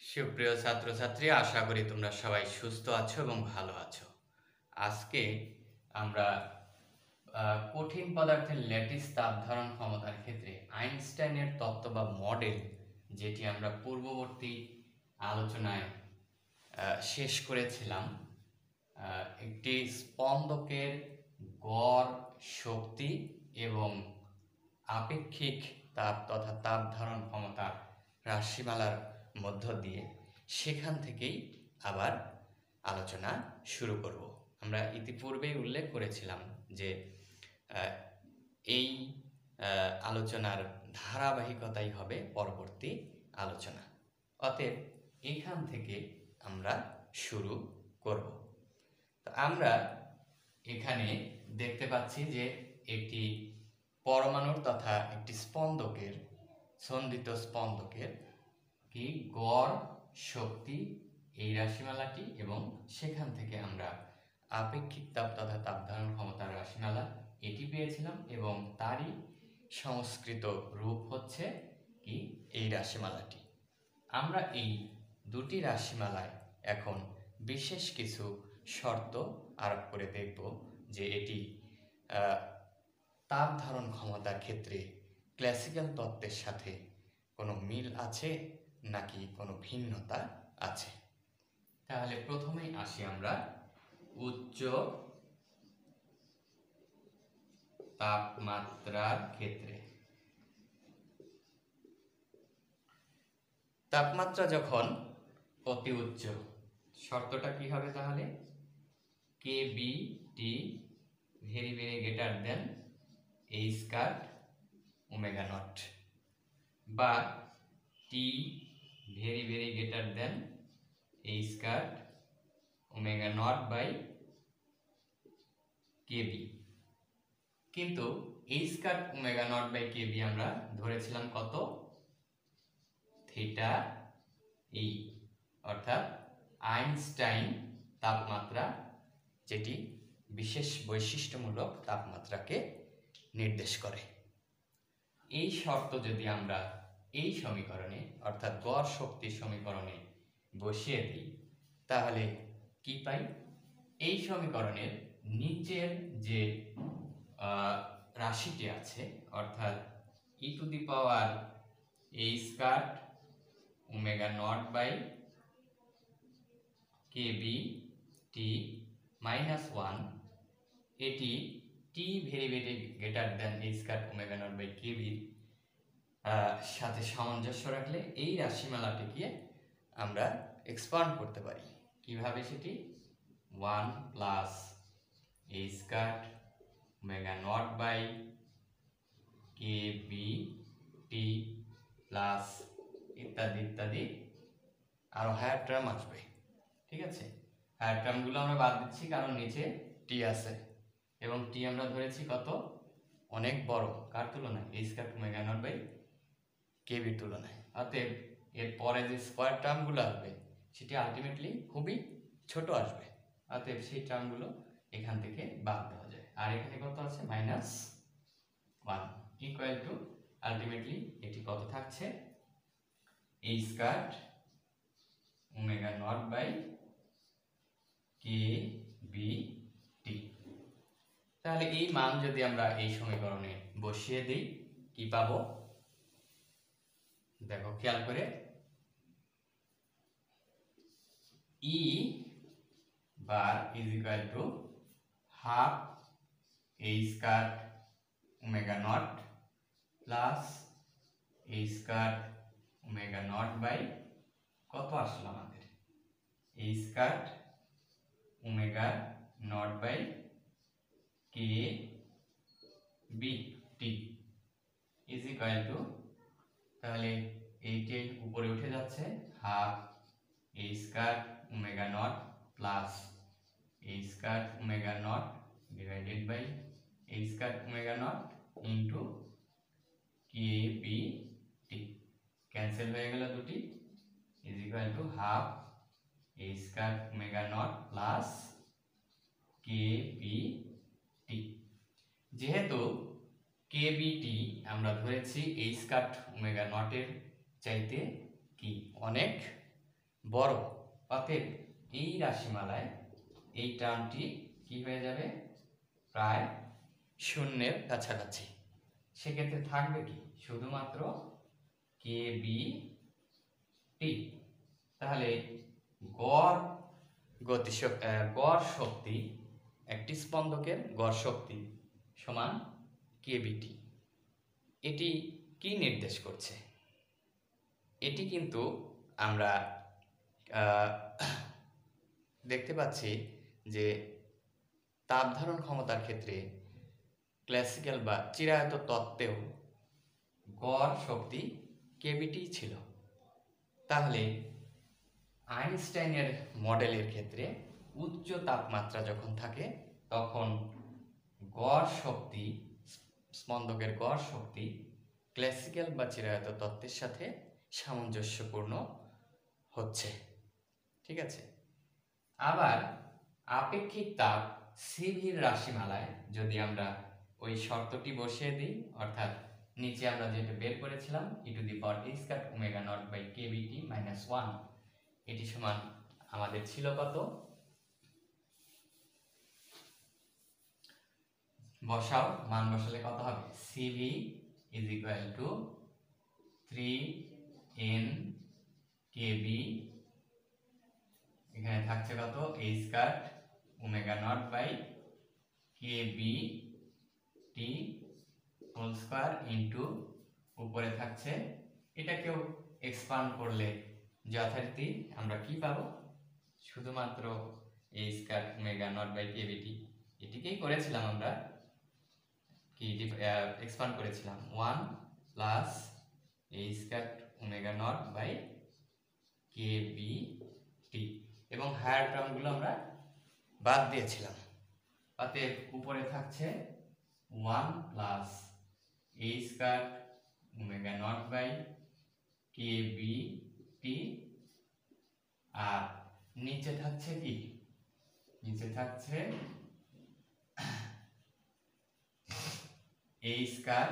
সুপ্রিয় ছাত্রছাত্রী, আশা করি তোমরা সবাই সুস্থ আছো এবং ভালো আছো। আজকে আমরা কঠিন পদার্থের ল্যাটিস তাপ ধারণ ক্ষমতার ক্ষেত্রে আইনস্টাইনের তত্ত্ব বা মডেল যেটি আমরা পূর্ববর্তী আলোচনায় শেষ করেছিলাম একটি স্পন্দকের গড় শক্তি এবং আপেক্ষিক তাপ তথা তাপ ধারণ ক্ষমতার রাশিমালার মধ্য দিয়ে সেখান থেকেই আবার আলোচনা শুরু করব। আমরা ইতিপূর্বেই উল্লেখ করেছিলাম যে এই আলোচনার ধারাবাহিকতাই হবে পরবর্তী আলোচনা। অতএব এখান থেকে আমরা শুরু করব। তো আমরা এখানে দেখতে পাচ্ছি যে একটি পরমাণুর তথা একটি স্পন্দকের, সন্ধিত স্পন্দকের কি? গড়, শক্তি, এই রাশিমালাটি এবং সেখান থেকে আমরা আপেক্ষিক তাপ তথা তাপ ধারণ ক্ষমতার রাশিমালা এটি পেয়েছিলাম এবং তারই সংস্কৃত রূপ হচ্ছে কি? এই রাশিমালাটি। আমরা এই দুটি রাশিমালায় এখন বিশেষ কিছু শর্ত আরোপ করে দেখব যে এটি তাপ ধারণ ক্ষমতার ক্ষেত্রে ক্লাসিক্যাল তত্ত্বের সাথে কোনো মিল আছে? নাকি কোনো ভিন্নতা আছে? তাহলে প্রথমেই আসি আমরা। উচ্চ তাপমাত্রার ক্ষেত্রে। তাপমাত্রা যখন অতি উচ্চ, শর্তটা কি হবে তাহলে? K B T very very greater than a square omega naught বা T very very greater than a square omega naught by KB কিন্তু a square omega naught by KB আমরা ধরেছিলাম কত? থিটা এই অর্থাৎ আইনস্টাইন তাপমাত্রা, যেটি বিশেষ বৈশিষ্ট্যমূলক তাপমাত্রাকে নির্দেশ করে। এই শর্ত যদি আমরা এই সমীকরণে, অর্থাৎ গড় শক্তির সমীকরণে বসিয়ে দিই, তাহলে কি পাই? এই সমীকরণের নিচের যে রাশিটি আছে, অর্থাৎ ই to the power a square omega naught by K B T minus one এটি T very very greater than a square omega naught by K বির সাথে সামঞ্জস্য রাখলে এই রাশিমালাটিকে আমরা এক্সপান্ড করতে পারি। কীভাবে সেটি? One plus a square omega naught by K B T plus ইত্যাদি ইত্যাদি আরও হায়ার টার্ম আসবে। ঠিক আছে? হায়ার টার্মগুলো আমরা বাদ দিচ্ছি কারণ নিচে টি আছে। এবং টি আমরা ধরেছি কত? অনেক বড়। কার তুলনায়? এই স্কোয়ার ওমেগা নট বাই কেবির তুলনায়। অতএব এর পরে যে স্কোয়ার টার্মগুলো আসবে, সেটি আলটিমেটলি খুবই ছোট আসবে। অতএব সেই টার্মগুলো এখান থেকে বাদ দেওয়া যায়। আর এখানে কত আছে? Minus one equal to ultimately এটি কত থাকছে? A square omega naught by K B T তাহলে এই মান যদি আমরা এই সমীকরণে বসিয়ে দিই, কি পাবো? দেখো খেয়াল করে E bar is equal to half A square omega naught plus A square omega naught by কত আসলো আমাদের? A square omega naught by K B T is equal to তাহলে এইটে উপরে উঠে যাচ্ছে, half a square omega naught plus a square omega naught divided by a square omega naught into K B T. Cancel হয়ে গেল দুটি, is equal to half a square omega naught plus K B T. যেহেতু K বিটি আমরা ধরেছি এই square omega নটের চাইতে কি অনেক বড়? অতএব এই রাশিমালায় এই টার্মটি কি হয়ে যাবে? প্রায় শূন্যের কাছাকাছি। সেক্ষেত্রে থাকবে কি? শুধুমাত্র কে বি টি তাহলে গড় গতিশক্তি গড় শক্তি একটি স্পন্দকের গড় শক্তি সমান কেবিটি এটি কি নির্দেশ করছে? এটি কিন্তু আমরা দেখতে পাচ্ছি যে তাপ ধারণ ক্ষমতার ক্ষেত্রে ক্লাসিক্যাল বা চিরায়ত তত্ত্বেও গড় শক্তি কেবিটি ছিল। তাহলে আইনস্টাইনের মডেলের ক্ষেত্রে উচ্চ তাপমাত্রা যখন থাকে, তখন গড় শক্তি স্পন্দকের গড় শক্তি ক্লাসিক্যাল বা চিরায়ত তত্ত্বের সাথে সামঞ্জস্যপূর্ণ হচ্ছে। ঠিক আছে? আবার আপেক্ষিক তাপ সিভির রাশিমালায় যদি আমরা ওই শর্তটি বসিয়ে দিই, অর্থাৎ নিচে আমরা যেটা বের করেছিলাম E to the power T square omega naught by KBT minus one এটি সমান আমাদের ছিল কত? বসাও, মান বসালে কত হবে? CV is equal to three N KB এখানে থাকছে কত? A square omega naught by K B T whole square into উপরে থাকছে। এটাকেও এক্সপান্ড করলে যথারীতি আমরা কি পাবো? শুধুমাত্র a square omega naught by K BT এটিকেই করেছিলাম আমরা। কি এক্সপান্ড করেছিলাম। One plus a square omega naught by K B T এবং হায়ার টার্মগুলো আমরা বাদ দিয়েছিলাম। অতএব উপরে থাকছে one plus a square omega naught by K B T আর নিচে থাকছে কি? নিচে থাকছে a square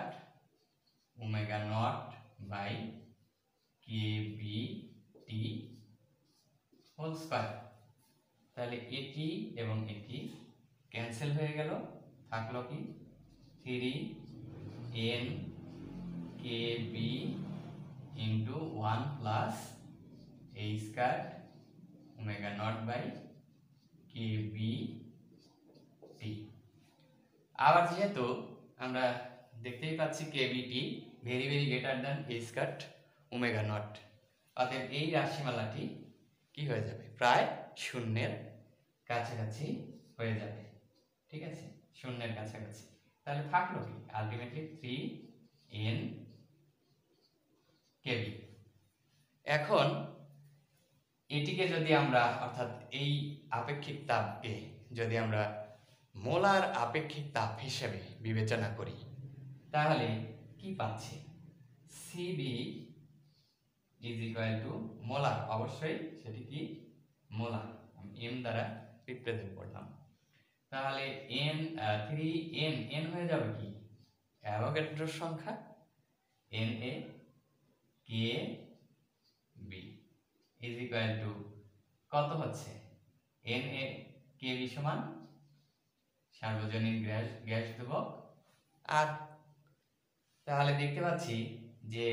omega naught by K B T whole square তাহলে এটি এবং এটি ক্যান্সেল হয়ে গেল। থাকল কি? Three N K B into one plus a square omega naught by K B T আবার যেহেতু আমরা দেখতেই পাচ্ছি K BT very very greater than a square omega naught. অতএব এই রাশিমালাটি কি হয়ে যাবে? প্রায় শূন্যের কাছাকাছি হয়ে যাবে। ঠিক আছে? শূন্যের কাছাকাছি। তাহলে থাকল কি? আলটিমেটলি থ্রি এন কেবি এখন এটিকে যদি আমরা, অর্থাৎ এই আপেক্ষিক তাপকে যদি আমরা মোলার আপেক্ষিক তাপ হিসেবে বিবেচনা করি, তাহলে কি পাচ্ছি? CV is equal to molar অবশ্যই সেটি কি? মোলার আমি এম দ্বারা রিপ্রেজেন্ট করলাম। তাহলে এন থ্রি এন এন হয়ে যাবে কি? অ্যাভোগাড্রোর সংখ্যা N A K B is equal to কত হচ্ছে? এন এ কে বি সমান সার্বজনীন গ্যাস গ্যাস ধ্রুবক আর তাহলে দেখতে পাচ্ছি যে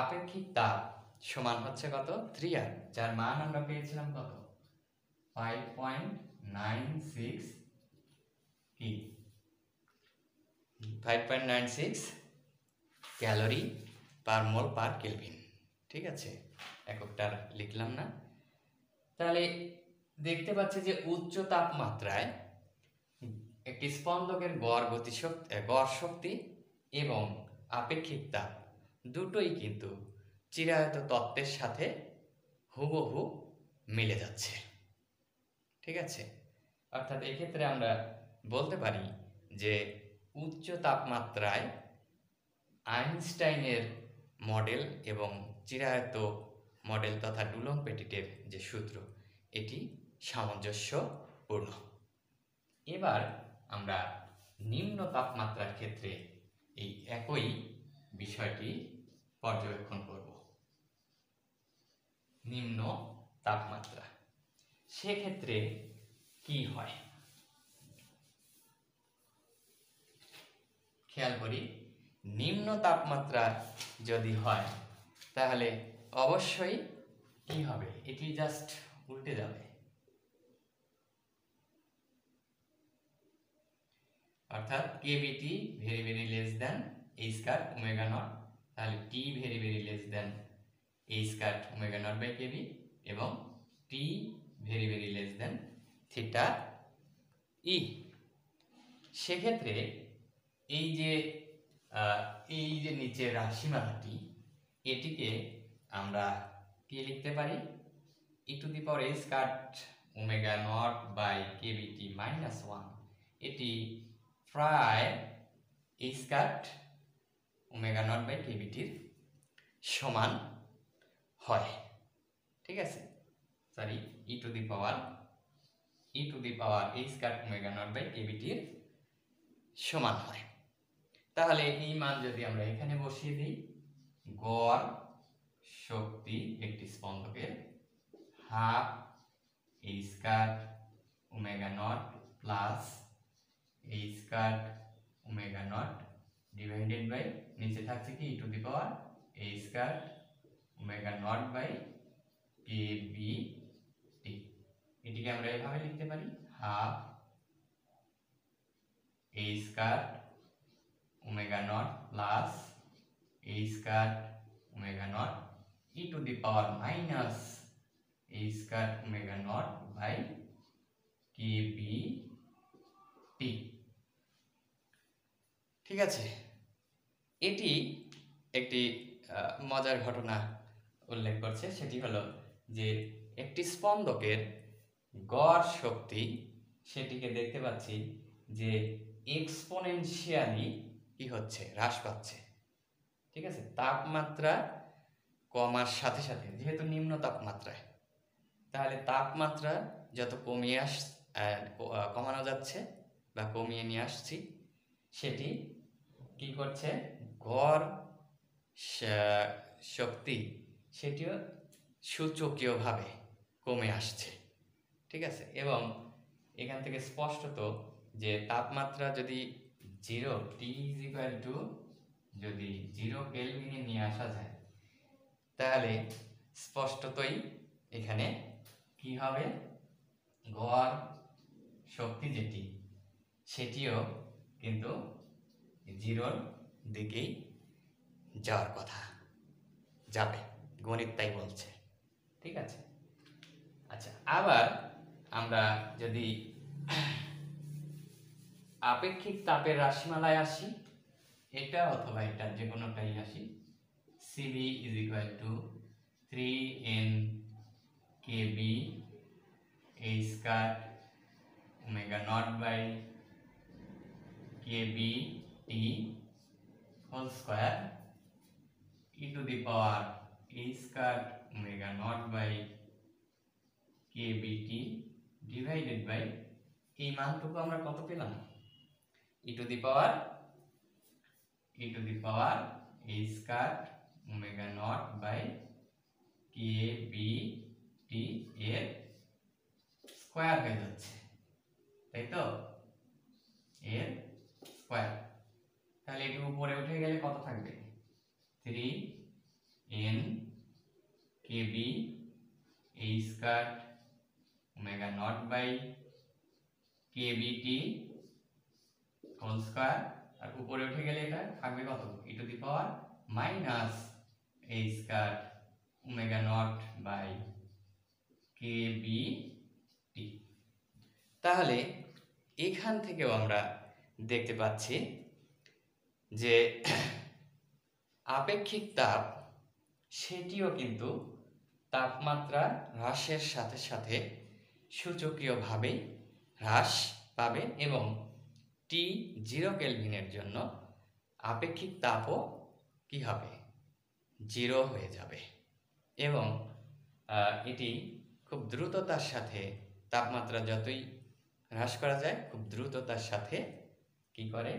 আপেক্ষিক তাপ সমান হচ্ছে কত? থ্রি আর যার মান আমরা পেয়েছিলাম কত? ফাইভ পয়েন্ট নাইন সিক্স কি five point nine six calorie per mole per kelvin ঠিক আছে? এককটার লিখলাম না। তাহলে দেখতে পাচ্ছি যে উচ্চ তাপমাত্রায় একটি স্পন্দকের গড় গতিশক্তি, গড় শক্তি এবং আপেক্ষিক তাপ দুটোই কিন্তু চিরায়ত তত্ত্বের সাথে হুবহু মিলে যাচ্ছে। ঠিক আছে? অর্থাৎ এক্ষেত্রে আমরা বলতে পারি যে উচ্চ তাপমাত্রায় আইনস্টাইনের মডেল এবং চিরায়ত মডেল তথা ডুলং পেটিটের যে সূত্র, এটি সামঞ্জস্যপূর্ণ। এবার আমরা নিম্ন তাপমাত্রার ক্ষেত্রে এই একই বিষয়টি পর্যবেক্ষণ করব। নিম্ন তাপমাত্রা। সেক্ষেত্রে কি হয়? খেয়াল করি, নিম্ন তাপমাত্রা যদি হয়, তাহলে অবশ্যই কি হবে? এটি জাস্ট উল্টে যাবে। অর্থাৎ KBT very very less than a square omega naught তাহলে T very very less than a square omega naught by KB এবং T very very less than theta E সেক্ষেত্রে এই যে এই যে নিচের রাশিমালাটি এটিকে আমরা কি লিখতে পারি? E to the power S cut omega naught by KBT minus one এটি প্রায় H cut omega naught by কেবিটির সমান হয়। ঠিক আছে। Sorry E to the power E to the power H cut omega naught by কেবিটির সমান হয়। তাহলে এই মান যদি আমরা এখানে বসিয়ে দিই গড় শক্তি একটি স্পন্দকের হাফ এই স্কার omega naught plus A square omega naught divided by নিচে থাকছে কি? E to the power a square omega naught by K B T এটিকে আমরা এভাবে লিখতে পারি হাফ এই স্কার omega naught plus a square omega naught E to the power minus a square omega naught by K B T ঠিক আছে? এটি একটি মজার ঘটনা। উল্লেখ করছে, সেটি হলো যে একটি স্পন্দকের গড় শক্তি, সেটিকে দেখতে পাচ্ছি যে এক্সপোনেনশিয়ালি কি হচ্ছে, হ্রাস পাচ্ছে। ঠিক আছে? তাপমাত্রা কমার সাথে সাথে, যেহেতু নিম্ন তাপমাত্রায়, তাহলে তাপমাত্রা যত কমিয়ে আস কমানো যাচ্ছে বা কমিয়ে নিয়ে আসছি, সেটি কি করছে? গড় শক্তি সেটিও সূচকীয়ভাবে কমে আসছে। ঠিক আছে? এবং এখান থেকে স্পষ্টত যে তাপমাত্রা যদি zero T is equal to যদি জিরো কেলভিনে নিয়ে আসা যায়, তাহলে স্পষ্টতই এখানে কি হবে? গড় শক্তি যেটি, সেটিও কিন্তু জিরোর দিকেই যাওয়ার কথা, যাবে। গণিত তাই বলছে। ঠিক আছে? আচ্ছা আবার আমরা যদি আপেক্ষিক তাপের রাশিমালায় আসি, এটা অথবা এটা যে কোনোটাই আসি CV is equal to three N KB a square omega naught by KB T whole square E to the power a square omega naught by kbt divided by এই মানটুকু আমরা কত পেলাম? E to the power E to the power a square omega naught by K B T এর square হয়ে যাচ্ছে, তাই তো? এর স্কয়ার তাহলে এটি উপরে উঠে গেলে কত থাকবে? Three N KB a square omega naught by KBT whole square আর উপরে উঠে গেলে এটা থাকবে কত? E to the power minus a square omega naught by KB T তাহলে এখান থেকেও আমরা দেখতে পাচ্ছি যে আপেক্ষিক তাপ সেটিও কিন্তু তাপমাত্রা হ্রাসের সাথে সাথে সূচকীয়ভাবে হ্রাস পাবে এবং টি জিরো কেলভিনের জন্য আপেক্ষিক তাপও কি হবে? জিরো হয়ে যাবে। এবং এটি খুব দ্রুততার সাথে তাপমাত্রা যতই হ্রাস করা যায়, খুব দ্রুততার সাথে কি করে?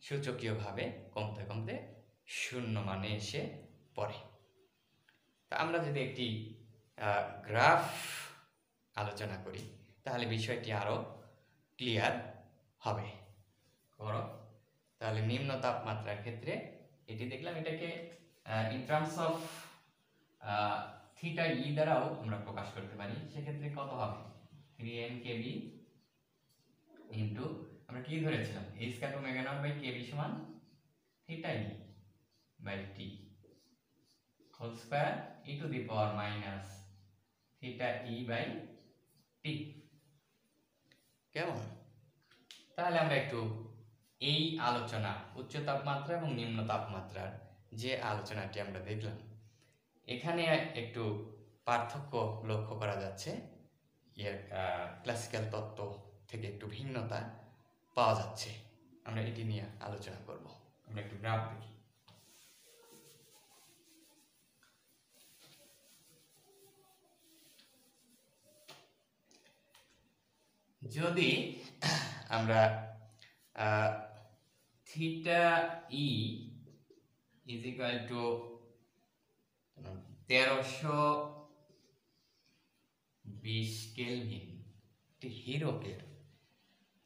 সূচকীয়ভাবে কমতে কমতে শূন্য মানে এসে পড়ে। তা আমরা যদি একটি গ্রাফ আলোচনা করি, তাহলে বিষয়টি আরও ক্লিয়ার হবে। করো। তাহলে নিম্ন তাপমাত্রার ক্ষেত্রে এটি দেখলাম এটাকে in terms of theta E দ্বারাও আমরা প্রকাশ করতে পারি। সেক্ষেত্রে কত হবে? থ্রি এন কেবি ইন্টু আমরা কি ধরেছিলাম? H cut omega by KB সমান theta E by T whole square E to the power minus theta E by T কেমন? তাহলে আমরা একটু এই আলোচনা উচ্চ তাপমাত্রা এবং নিম্ন তাপমাত্রার যে আলোচনাটি আমরা দেখলাম এখানে একটু পার্থক্য লক্ষ্য করা যাচ্ছে। এর ক্লাসিক্যাল তত্ত্ব থেকে একটু ভিন্নতা পাওয়া যাচ্ছে। আমরা এটি নিয়ে আলোচনা করব। আমরা একটু গ্রাফ দেখি। যদি আমরা থিটা ই ইজ টু তেরোশো বিশ কেলভিন, একটি হিরোকের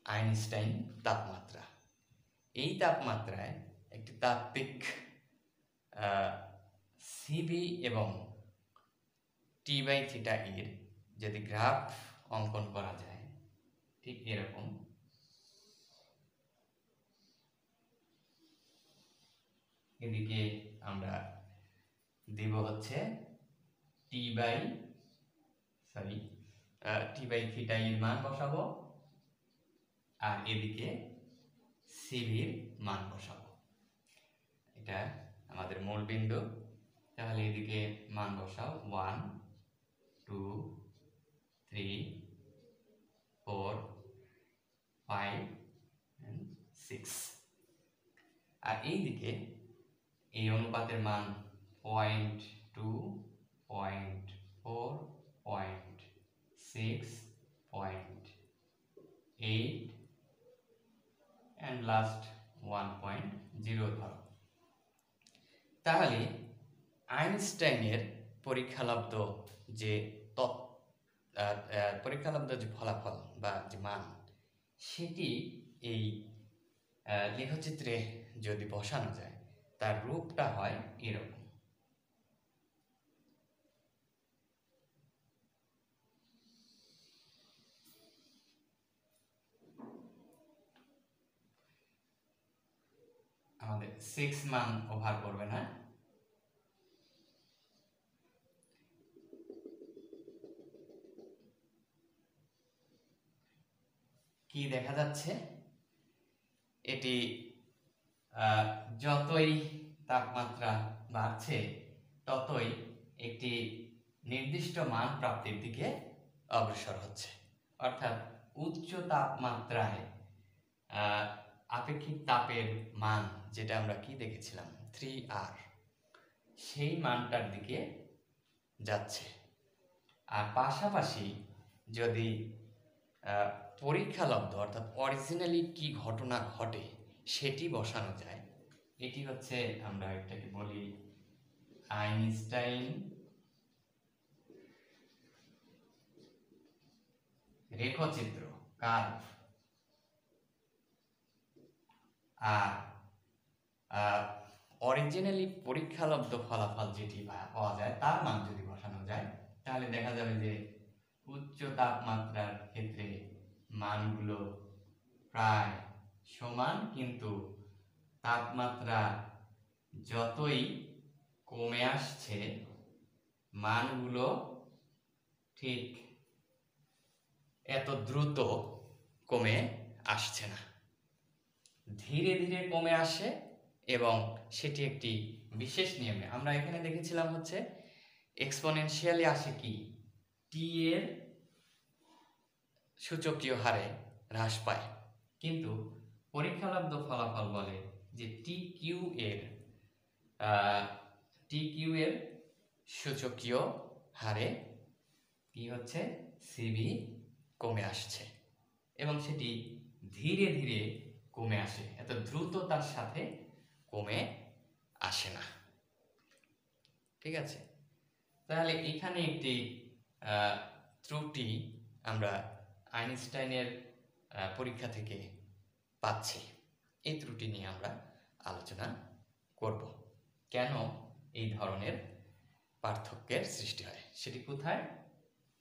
আইনস্টাইন তাপমাত্রা। এই তাপমাত্রায় একটি তাত্ত্বিক সিবি এবং টি বাই থিটা এর যদি গ্রাফ অঙ্কন করা যায় ঠিক এরকম। এদিকে আমরা দিব হচ্ছে T by sorry T by theta এর মান বসাবো। আর এদিকে সিভির মান বসাবো। এটা আমাদের মূল বিন্দু। তাহলে এদিকে মান বসাও। One two three four five six আর এইদিকে এই অনুপাতের মান point two point four point six point eight and last one point zero ধরো। তাহলে আইনস্টাইনের পরীক্ষালব্ধ যে পরীক্ষালব্ধ যে ফলাফল বা যে মান সেটি এই লেখচিত্রে যদি বসানো যায়, তার রূপটা হয় এরকম। আমাদের সিক্স মান ওভার করবে না কি দেখা যাচ্ছে? এটি যতই তাপমাত্রা বাড়ছে, ততই একটি নির্দিষ্ট মান প্রাপ্তির দিকে অগ্রসর হচ্ছে। অর্থাৎ উচ্চ তাপমাত্রায় আপেক্ষিক তাপের মান যেটা আমরা কি দেখেছিলাম? থ্রি আর সেই মানটার দিকে যাচ্ছে। আর পাশাপাশি যদি পরীক্ষালব্ধ অর্থাৎ অরিজিনালি কি ঘটনা ঘটে, সেটি বসানো যায়। এটি হচ্ছে আমরা এটাকে বলি আইনস্টাইন রেখচিত্র কার্ভ আর অরিজিনালি পরীক্ষালব্ধ ফলাফল যেটি পাওয়া যায়, তার মান যদি বসানো যায়, তাহলে দেখা যাবে যে উচ্চ তাপমাত্রার ক্ষেত্রে মানগুলো প্রায় সমান, কিন্তু তাপমাত্রা যতই কমে আসছে, মানগুলো ঠিক এত দ্রুত কমে আসছে না। ধীরে ধীরে কমে আসে এবং সেটি একটি বিশেষ নিয়মে। আমরা এখানে দেখেছিলাম হচ্ছে এক্সপোনেনশিয়ালি আসে কি? টি এর সূচকীয় হারে হ্রাস পায়। কিন্তু পরীক্ষালব্ধ ফলাফল বলে যে টি কিউ এর টি কিউ এর সূচকীয় হারে কি হচ্ছে? সিবি কমে আসছে। এবং সেটি ধীরে ধীরে কমে আসে। এত দ্রুততার সাথে কমে আসে না। ঠিক আছে? তাহলে এখানে একটি ত্রুটি আমরা আইনস্টাইনের পরীক্ষা থেকে পাচ্ছি। এই ত্রুটি নিয়ে আমরা আলোচনা করব। কেন এই ধরনের পার্থক্যের সৃষ্টি হয়? সেটি কোথায়?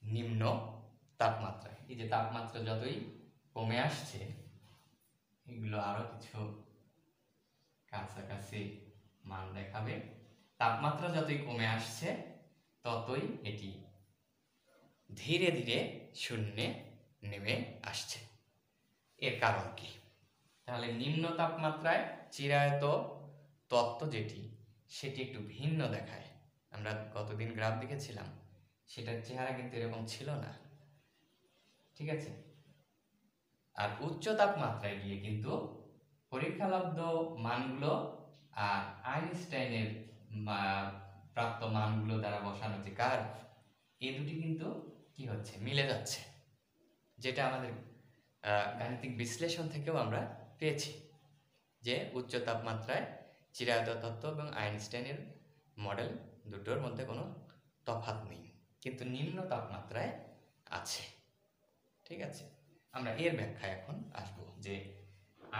নিম্ন তাপমাত্রায়। এই যে তাপমাত্রা যতই কমে আসছে, এগুলো আরও কিছু কাছাকাছি মান দেখাবে। তাপমাত্রা যতই কমে আসছে, ততই এটি ধীরে ধীরে শূন্যে নেমে আসছে। এর কারণ কি? তাহলে নিম্ন তাপমাত্রায় চিরায়ত তত্ত্ব যেটি, সেটি একটু ভিন্ন দেখায়। আমরা গতদিন গ্রাফ দেখেছিলাম, সেটার চেহারা কিন্তু এরকম ছিল না। ঠিক আছে? আর উচ্চ তাপমাত্রায় গিয়ে কিন্তু পরীক্ষালব্ধ মানগুলো আর আইনস্টাইনের প্রাপ্ত মানগুলো দ্বারা বসানো যে কার্ভ এই দুটি কিন্তু কি হচ্ছে? মিলে যাচ্ছে। যেটা আমাদের গাণিতিক বিশ্লেষণ থেকেও আমরা পেয়েছি যে উচ্চ তাপমাত্রায় চিরায়ত তত্ত্ব এবং আইনস্টাইনের মডেল দুটোর মধ্যে কোনো তফাৎ নেই, কিন্তু নিম্ন তাপমাত্রায় আছে। ঠিক আছে? আমরা এর ব্যাখ্যা এখন আসব যে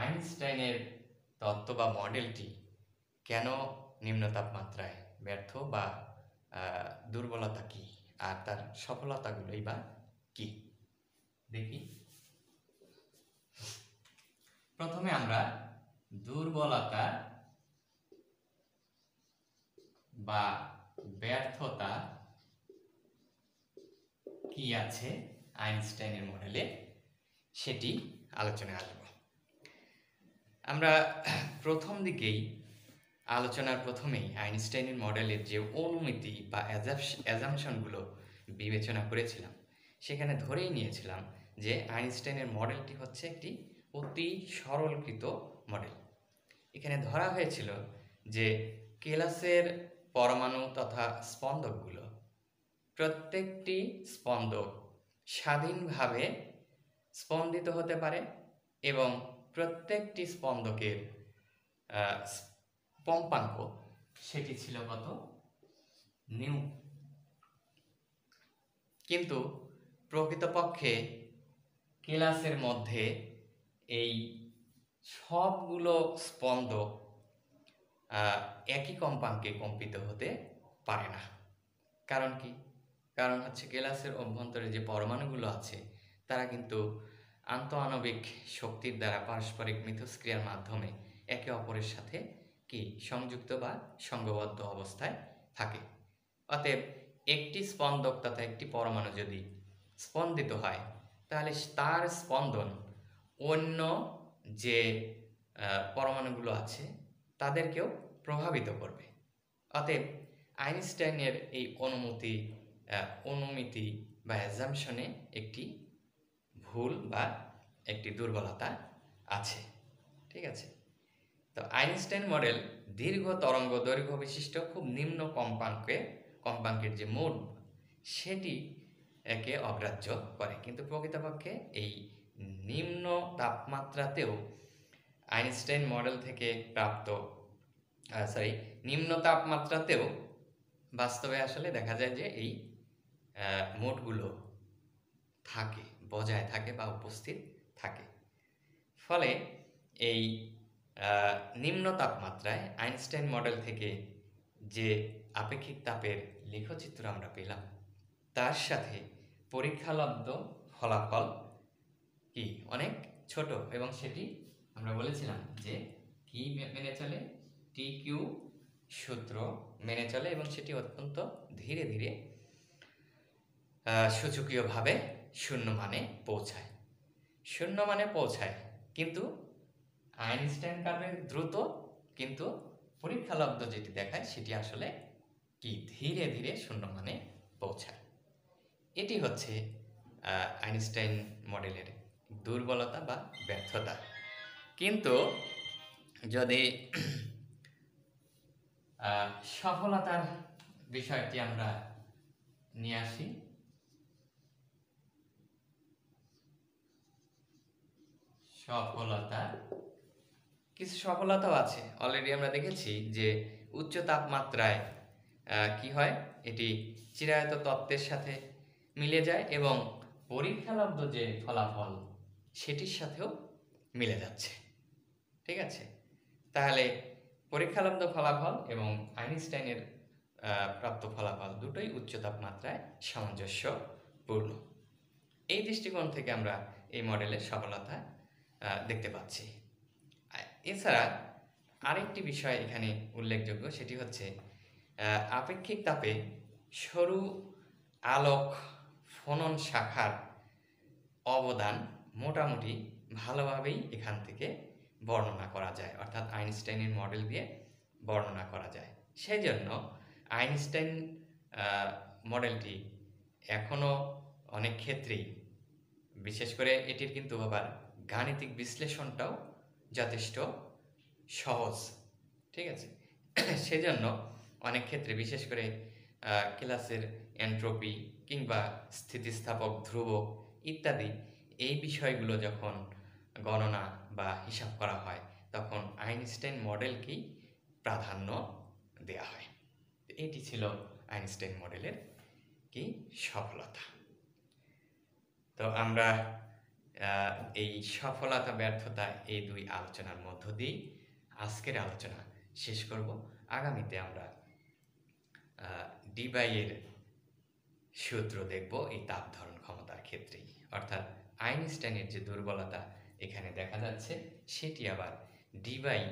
আইনস্টাইনের তত্ত্ব বা মডেলটি কেন নিম্ন তাপমাত্রায় ব্যর্থ বা দুর্বলতা কি আর তার সফলতাগুলোই বা কি? দেখি। প্রথমে আমরা দুর্বলতা বা ব্যর্থতা কি আছে আইনস্টাইনের মডেলে সেটি আলোচনায় আসব। আমরা প্রথম দিকেই আলোচনার প্রথমেই আইনস্টাইনের মডেলের যে অনুমিতি বা অ্যাজামশনগুলো বিবেচনা করেছিলাম, সেখানে ধরেই নিয়েছিলাম যে আইনস্টাইনের মডেলটি হচ্ছে একটি অতি সরলকৃত মডেল। এখানে ধরা হয়েছিল যে কেলাসের পরমাণু তথা স্পন্দকগুলো প্রত্যেকটি স্পন্দক স্বাধীনভাবে স্পন্দিত হতে পারে এবং প্রত্যেকটি স্পন্দকের কম্পাঙ্ক সেটি ছিল কত? নিউ। কিন্তু প্রকৃতপক্ষে কেলাসের মধ্যে এই সবগুলো স্পন্দক একই কম্পাঙ্কে কম্পিত হতে পারে না। কারণ কি? কারণ হচ্ছে কেলাসের অভ্যন্তরে যে পরমাণুগুলো আছে, তারা কিন্তু আন্তঃআণবিক শক্তির দ্বারা পারস্পরিক মিথস্ক্রিয়ার মাধ্যমে একে অপরের সাথে কি? সংযুক্ত বা সঙ্গবদ্ধ অবস্থায় থাকে। অতএব একটি স্পন্দক তথা একটি পরমাণু যদি স্পন্দিত হয় তাহলে তার স্পন্দন অন্য যে পরমাণুগুলো আছে, তাদেরকেও প্রভাবিত করবে। অতএব আইনস্টাইনের এই অনুমতি অনুমিতি বা অ্যাজামশনে একটি ভুল বা একটি দুর্বলতা আছে। ঠিক আছে? তো আইনস্টাইন মডেল দীর্ঘ তরঙ্গ দৈর্ঘ্য বিশিষ্ট খুব নিম্ন কম্পাঙ্কে, কম্পাঙ্কের যে মোড, সেটি একে অগ্রাহ্য করে। কিন্তু প্রকৃতপক্ষে এই নিম্ন তাপমাত্রাতেও আইনস্টাইন মডেল থেকে প্রাপ্ত সরি নিম্ন তাপমাত্রাতেও বাস্তবে আসলে দেখা যায় যে এই আহ, মোডগুলো থাকে বজায় থাকে বা উপস্থিত থাকে। ফলে এই নিম্ন তাপমাত্রায় আইনস্টাইন মডেল থেকে যে আপেক্ষিক তাপের লেখচিত্র আমরা পেলাম তার সাথে পরীক্ষালব্ধ ফলাফল কি? অনেক ছোট এবং সেটি আমরা বলেছিলাম যে কি মেনে চলে? টি কিউ সূত্র মেনে চলে এবং সেটি অত্যন্ত ধীরে ধীরে সূচকীয়ভাবে শূন্য মানে পৌঁছায়। শূন্য মানে পৌঁছায়, কিন্তু আইনস্টাইন কার্ভে দ্রুত কিন্তু পরীক্ষালব্ধ যেটি দেখায় সেটি আসলে কি? ধীরে ধীরে শূন্য মানে পৌঁছায়। এটি হচ্ছে আইনস্টাইন মডেলের দুর্বলতা বা ব্যর্থতা। কিন্তু যদি সফলতার বিষয়টি আমরা নিয়ে আসি। সফলতা, কিছু সফলতাও আছে। অলরেডি আমরা দেখেছি যে, উচ্চ তাপমাত্রায় কি হয়? এটি চিরায়ত তত্ত্বের সাথে মিলে যায় এবং পরীক্ষালব্ধ যে ফলাফল, সেটির সাথেও মিলে যাচ্ছে। ঠিক আছে? তাহলে পরীক্ষালব্ধ ফলাফল এবং আইনস্টাইনের প্রাপ্ত ফলাফল দুটোই উচ্চ তাপমাত্রায় সামঞ্জস্যপূর্ণ। এই দৃষ্টিকোণ থেকে আমরা এই মডেলের সফলতা দেখতে পাচ্ছি। এছাড়া আরেকটি বিষয় এখানে উল্লেখযোগ্য, সেটি হচ্ছে আপেক্ষিক তাপে সরু আলোক ফনন শাখার অবদান মোটামুটি ভালোভাবেই এখান থেকে বর্ণনা করা যায়। অর্থাৎ আইনস্টাইনের মডেল দিয়ে বর্ণনা করা যায়। সেই জন্য আইনস্টাইন মডেলটি এখনও অনেক ক্ষেত্রেই, বিশেষ করে এটির কিন্তু আবার গাণিতিক বিশ্লেষণটাও যথেষ্ট সহজ। ঠিক আছে? সেজন্য অনেক ক্ষেত্রে, বিশেষ করে ক্লাসের এন্ট্রপি কিংবা স্থিতিস্থাপক, ধ্রুবক ইত্যাদি এই বিষয়গুলো যখন গণনা বা হিসাব করা হয়, তখন আইনস্টাইন মডেলকেই প্রাধান্য দেওয়া হয়। এটি ছিল আইনস্টাইন মডেলের কি সফলতা। তো আমরা এই সফলতা, ব্যর্থতা এই দুই আলোচনার মধ্য দিয়েই আজকের আলোচনা শেষ করব। আগামীতে আমরা ডিবাইয়ের সূত্র দেখব এই তাপ ধারণ ক্ষমতার ক্ষেত্রেই। অর্থাৎ আইনস্টাইনের যে দুর্বলতা এখানে দেখা যাচ্ছে, সেটি আবার ডিবাই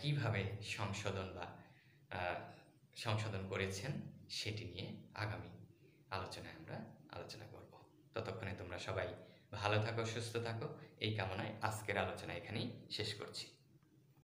কীভাবে সংশোধন বা সংশোধন করেছেন সেটি নিয়ে আগামী আলোচনায় আমরা আলোচনা করব। ততক্ষণে তোমরা সবাই ভালো থাকো, সুস্থ থাকো। এই কামনায় আজকের আলোচনা এখানেই শেষ করছি।